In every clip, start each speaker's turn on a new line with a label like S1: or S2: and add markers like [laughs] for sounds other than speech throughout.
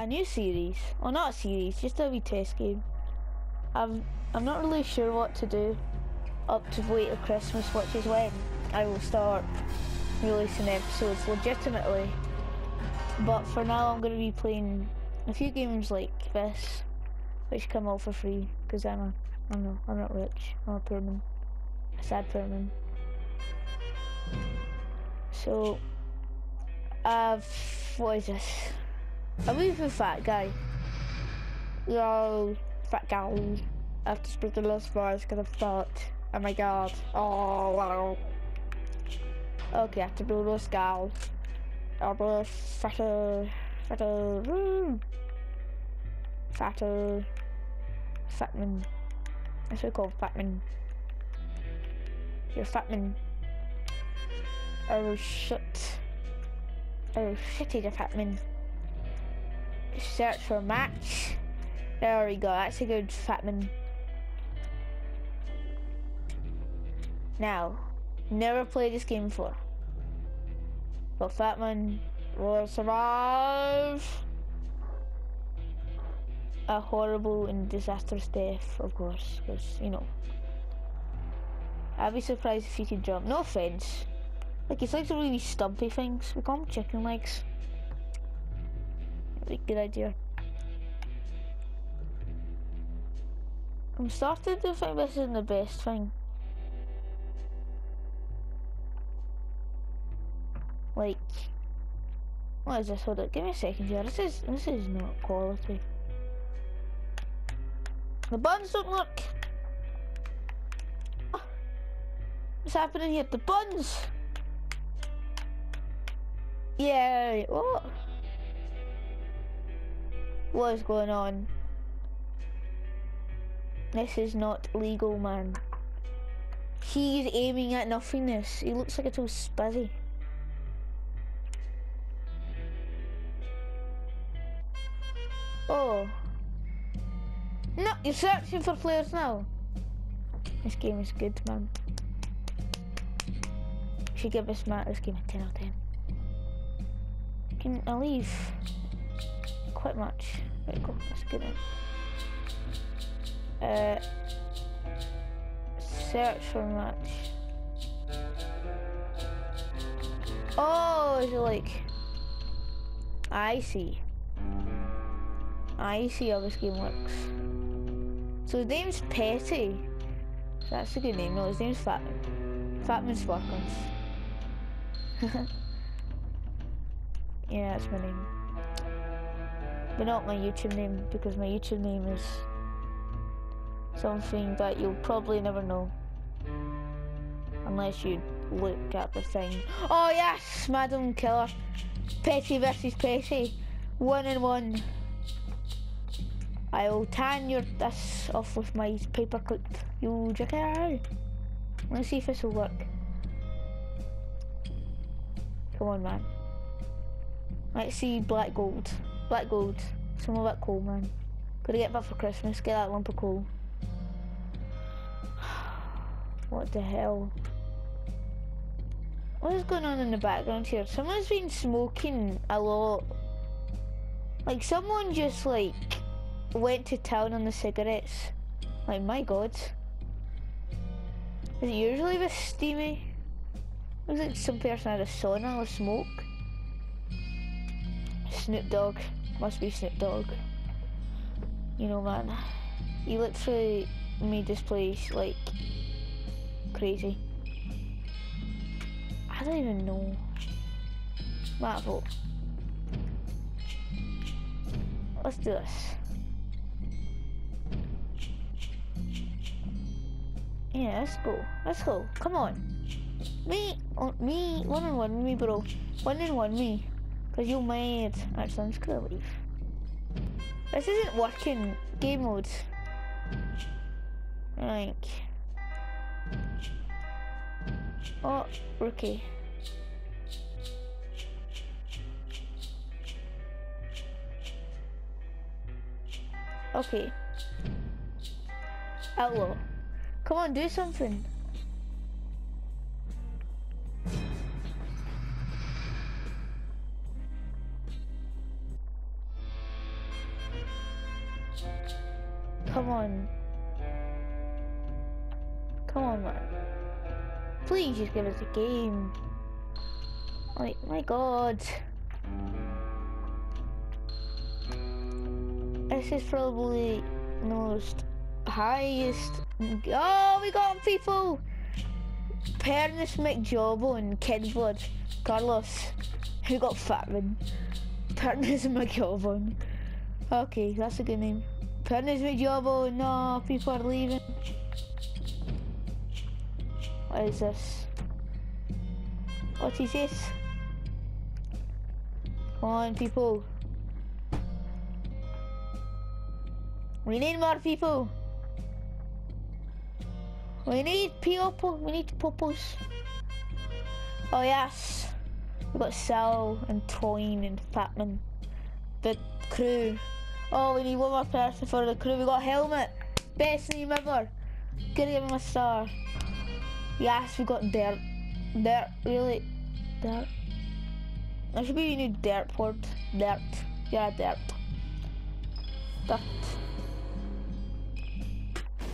S1: a new series. Well, not a series, just a wee test game. I'm I'm not really sure what to do up to wait till Christmas, which is when I will start releasing episodes legitimately. But for now, I'm going to be playing a few games like this, which come all for free because I'm a I don't know I'm not rich. I'm a poor man, a sad poor man. So, uh, what is this? A wee fat guy. Yo, fat guy. I have to speak the last fast because I'm. Oh my god. Oh, wow. Okay, I have to do those guys. I'll be fatter, fatter, mm, fatter, fatman. That's what we call fatman. You're fatman. Oh shit. Oh shit, he's a fatman. Search for a match. There we go, that's a good fatman. Now, never played this game before. But Fatman will survive a horrible and disastrous death, of course, because, you know. I'd be surprised if he could jump. No offense. Like, it's like the really stumpy things. We call them chicken legs. A good idea. I'm starting to think this isn't the best thing. Like, what is this? Hold up, give me a second here. This is this is not quality. The buns don't look. Oh, what's happening here? The buns. Yeah. What? What is going on? This is not legal, man. He's aiming at nothingness. He looks like a total spazzy. Oh. No, you're searching for players now. This game is good, man. Should give this man this game a 10 out of 10. Can I leave? Quite much. There we go, that's. Uh, search for match. Oh, is it like? I see. I see how this game works. So his name's Petty. That's a good name. No, his name's Fat Fatman Sparkles. [laughs] yeah, that's my name. But not my YouTube name because my YouTube name is something that you'll probably never know. Unless you look at the thing. Oh yes, Madam Killer. Petty versus Petty. One and one. I'll tan your this off with my paper clip. You jacker. Let's see if this will work. Come on, man. Let's see black gold. Black gold. Some of that coal, man. Gotta get that for Christmas. Get that lump of coal. [sighs] What the hell? What is going on in the background here? Someone's been smoking a lot. Like someone just like went to town on the cigarettes. Like, my god. Is it usually this steamy? Looks like some person had a sauna or smoke. Snoop Dogg. Must be Snoop Dogg. You know, man. He literally made this place, like, crazy. I don't even know. Matt vote. Let's do this. Yeah, let's go. Let's go. Come on. Me, oh, me, one on one, me, bro. One on one, me. Cause you're mad. Just gonna leave. This isn't working. Game mode. Like. Oh, rookie. Okay. Outlaw. Come on, do something. Give us a game. Like, my god. This is probably the most highest. Oh, we got people! Pernis McJobbo and Kidblood. Carlos, who got Fatman. Pernis [laughs] McJobbo. Okay, that's a good name. Pernis McJobbo, no, oh, people are leaving. What is this? Oh, what is this? Come on, people. We need more people. We need people. We need pupils. Oh yes. We've got Sal and Toyne and Fatman. The crew. Oh, we need one more person for the crew. We got Helmet. Best name ever. Give him a star. Yes, we got Dirt. Dirt, really? That should be a new Dirt port. Dirt. Yeah, Dirt. Dirt.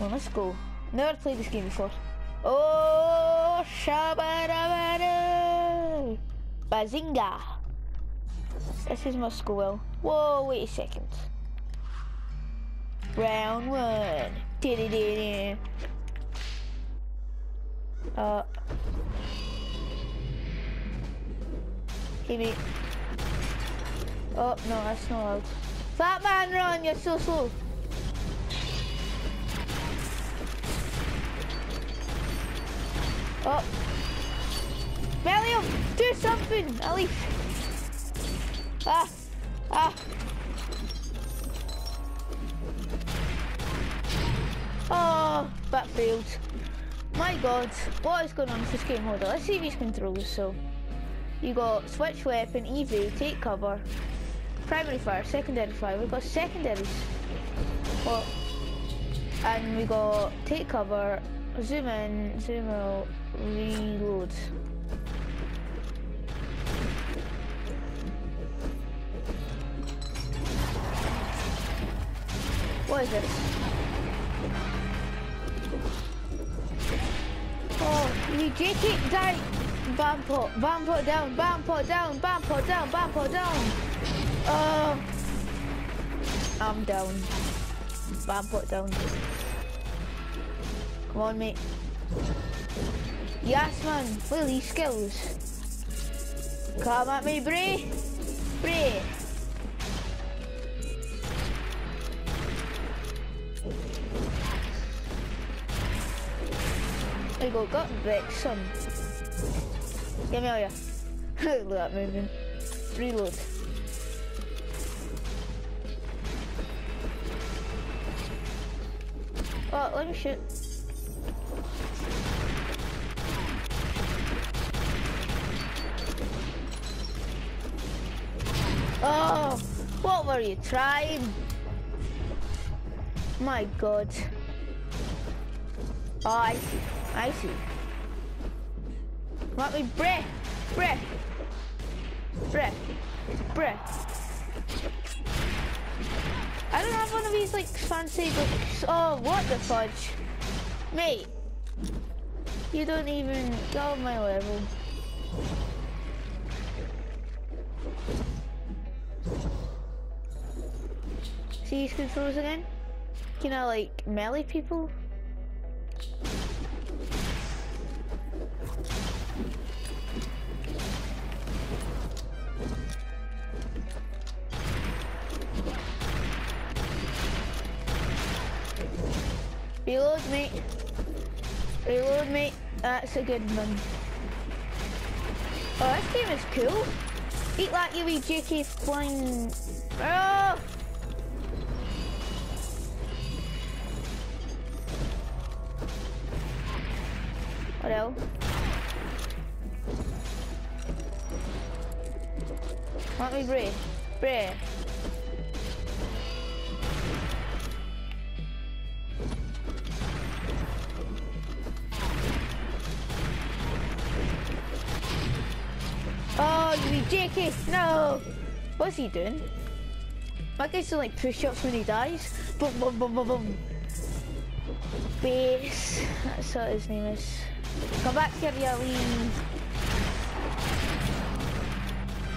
S1: Well, let's go. Never played this game before. Oh, shabba Bazinga! This is my school. Whoa, wait a second. Round one. Uh. Oh, no, that's not allowed. Fat man, run! You're so slow. Oh. Valium, do something, at least. Ah, ah. Oh, that failed. My god, what is going on with this game? Hold on, let's see these controls. So, you got switch weapon, EV, take cover, primary fire, secondary fire. We've got secondaries. Oh, and we got take cover, zoom in, zoom out, reload. What is this? Oh, you JK die! Bam pot down, bam pot down, bam pot down, bam pot down! Oh, I'm down. Bam pot down. Come on, mate. Yes, man. Look these skills. Come at me, Bray. Bray. There you go, got Vex, here. [laughs] Look at moving. Reload. Oh, let me shoot. Oh, what were you trying? My God. Oh, I see. I see. Let me breath, breath, breath, breath. I don't have one of these like fancy books. Oh, what the fudge, mate? You don't even go my level. See these controls again? Can I like melee people? That's a good one. Oh, this game is cool. Eat like you wee JK flying. Oh! What else? Let me breathe. Breathe. Oh, you JK! No! What's he doing? That guy's doing like push-ups when he dies. Boom, boom, boom, boom, boom. Base. That's what his name is. Come back here, Yali.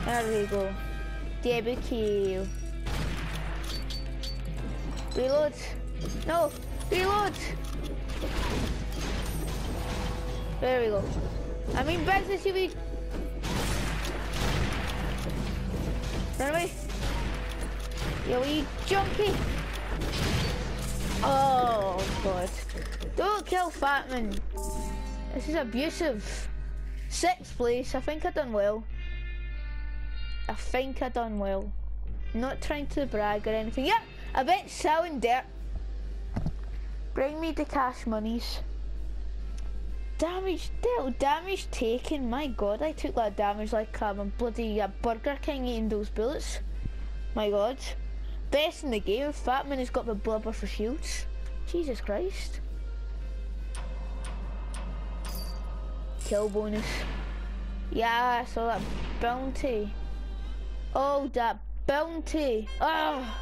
S1: There we go. Double kill. Reload. No. Reload. There we go. I mean, back the TV. Run away. Yo, you junkie. Oh, God. Don't kill Fatman. This is abusive. Sixth place. I think I done well. I think I done well. Not trying to brag or anything. Yep, I bet selling dirt. Bring me the cash monies. Damage dealt, damage taken. My god, I took that damage like I'm a bloody uh, Burger King eating those bullets. My god. Best in the game. Fatman has got the blubber for shields. Jesus Christ. Kill bonus. Yeah, I saw that bounty. Oh, that bounty. Ah, oh.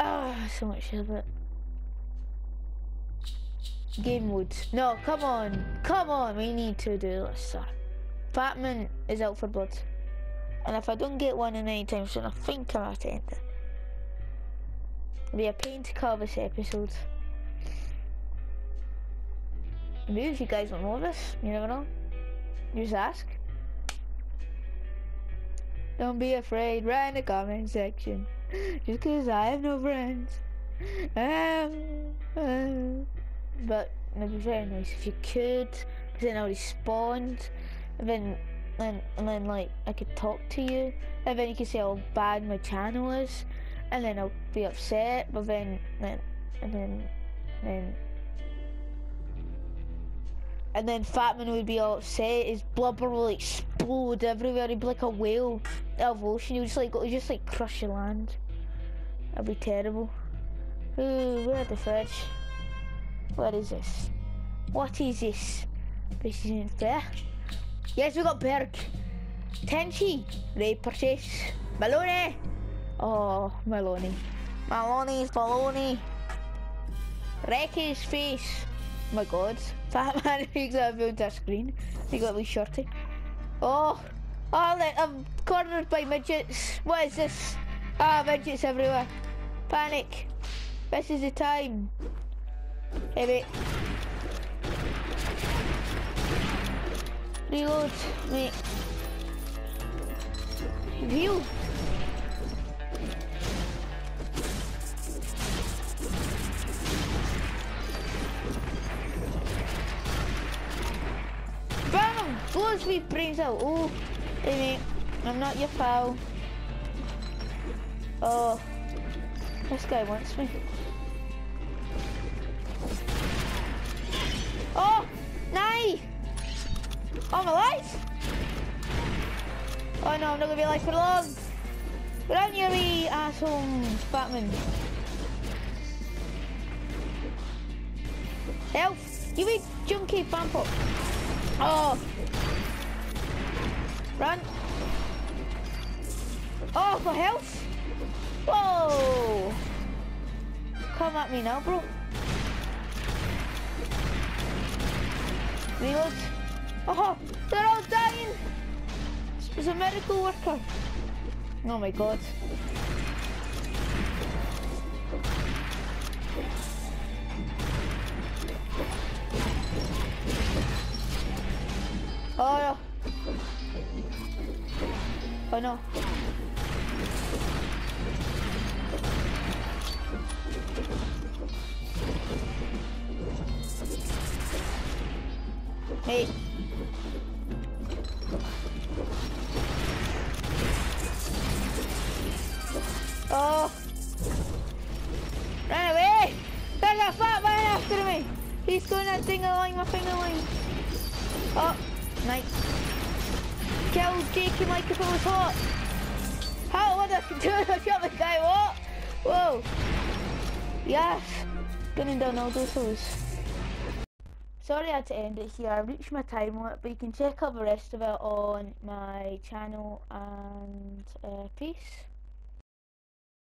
S1: ah, oh, so much of it. Game mode. No, come on. Come on, we need to do this, sir. Fatman is out for blood. And if I don't get one in any time soon, I think to end it. It'll be a pain to cover this episode. Maybe if you guys don't know this, you never know. You just ask. Don't be afraid, write in the comment section. [laughs] Just cause I have no friends. Um, uh, but it'd be very nice if you could, because then I would respond, and then, then, and then like, I could talk to you, and then you could see how bad my channel is, and then I'll be upset, but then, then, and then, then, and then Fatman would be all upset, his blubber will explode everywhere, he'd be like a whale. Out of ocean, he would just like, he would just like crush your land. That'd be terrible. Ooh, where the fridge? What is this? What is this? This isn't fair. Yes, we got Berg. Tenchi, repurchase. Maloney. Oh, Maloney. Maloney's baloney. Wreck his face. Oh my god. [laughs] Fat man makes that on the screen. He got me shorty. Oh. Oh, I'm cornered by midgets. What is this? Ah, midgets everywhere. Panic. This is the time. Hey, mate. Reload, mate. View. Bam! Blows me brains out. Oh, hey mate. I'm not your pal. Oh, this guy wants me. Oh, nay! Oh, I'm alive! Oh no, I'm not gonna be alive for long! Get out near me, asshole Batman. Health! You be junkie bump up. Oh! Run! Oh, for health? Whoa! Come at me now, bro. Reload. Oh, they're all dying. There's a medical worker. Oh my god. Oh no. Oh no. Hey. Oh. Run away! There's a fat man after me! He's going that thing along my finger line. Oh, nice. Kill Jakey like if it was hot. How would I do I shot the guy? What? Whoa. Yes. Gunning down all those hills. Sorry I had to end it here, I've reached my time limit, but you can check out the rest of it on my channel and uh, peace.